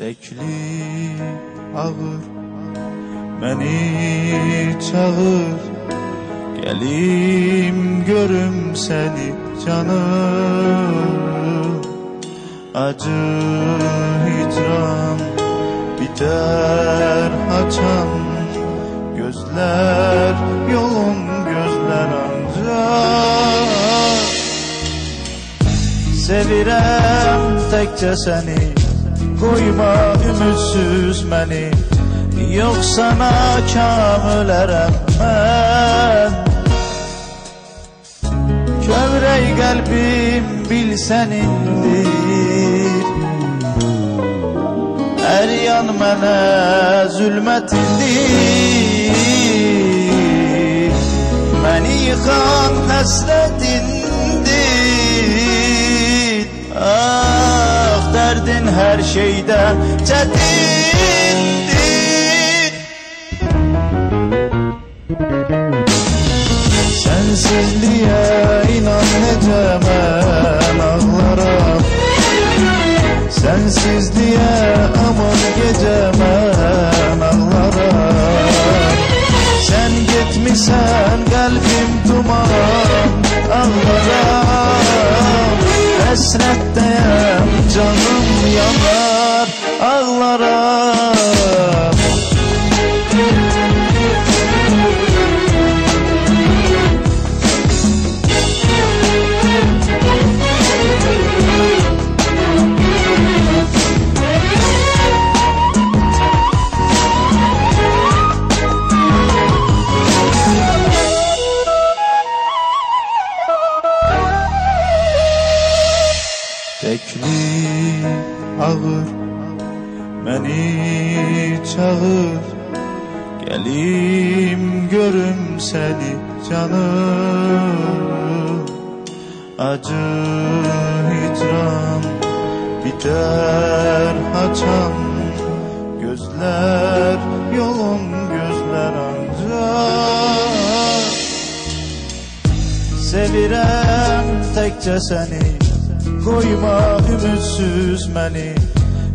Təklif ağır Məni çağır. Gəlim görüm səni canım. Acı hicran Biter açan Gözler yolun gözler ancak. Sevirəm təkcə səni qoyma ümidsiz məni Yoxsa nakam ölərəm mən Kövrək qəlbim bil sənindir. Hər yan mənə zülmətindir Məni yıxan həsrətin Dərdin hər şeydən çətindir Sensizliğe inan necə mən ağlaram Sensizliğe aman gece mən ağlaram Sen gitmişsen kalbim duman ağlaram Hasretteyim canım Tekli ağır beni çağır. Gelim görüm seni canım. Acı hicran biter açan Gözler yolun gözler ancak. Sevirem tekçe seni Qoyma ümidsiz məni.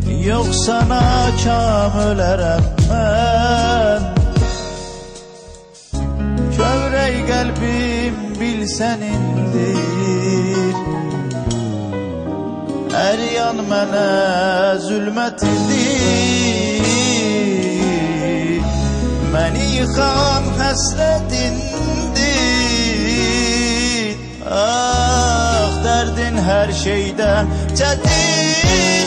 Yoxsa nakam ölərəm mən Kövrək qəlbim bilsən indir Hər yan mənə zülmət indir Məni yıxan həsrətindir. Dərdin hər şeydən çətindir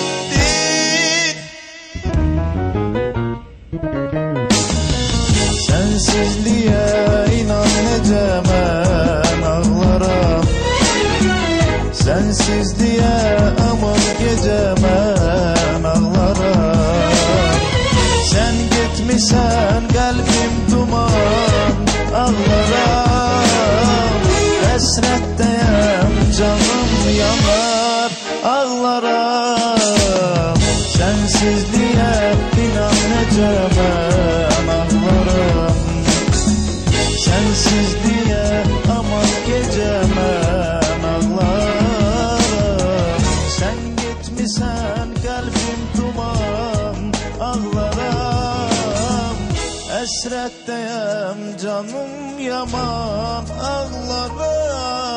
Sensizliğe inan necə mən ağlaram Sensizliğe aman gece mən ağlaram Sen gitmişsen canım yanar ağlaram Sensizliğe inan necə mən ağlaram Sensizliğe aman gece mən ağlaram Sen gitmişsen kalbim duman ağlaram Esretteyim canım yaman ağlaram